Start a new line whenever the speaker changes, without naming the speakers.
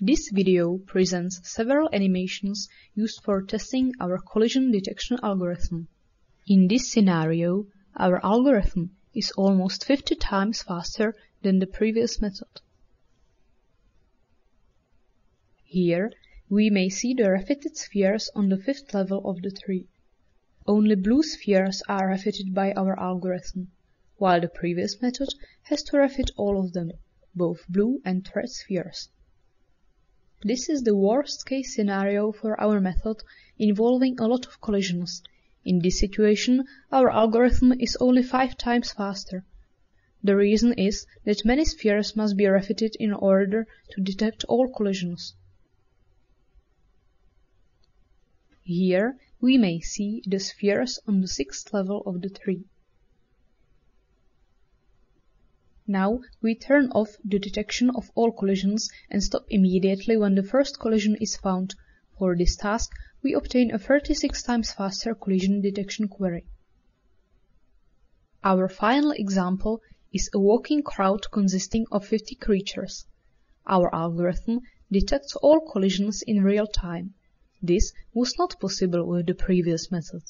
This video presents several animations used for testing our collision detection algorithm. In this scenario, our algorithm is almost 50 times faster than the previous method. Here, we may see the refitted spheres on the fifth level of the tree. Only blue spheres are refitted by our algorithm, while the previous method has to refit all of them, both blue and red spheres. This is the worst case scenario for our method involving a lot of collisions. In this situation, our algorithm is only 5 times faster. The reason is that many spheres must be refitted in order to detect all collisions. Here we may see the spheres on the sixth level of the tree. Now we turn off the detection of all collisions and stop immediately when the first collision is found. For this task, we obtain a 36 times faster collision detection query. Our final example is a walking crowd consisting of 50 creatures. Our algorithm detects all collisions in real time. This was not possible with the previous method.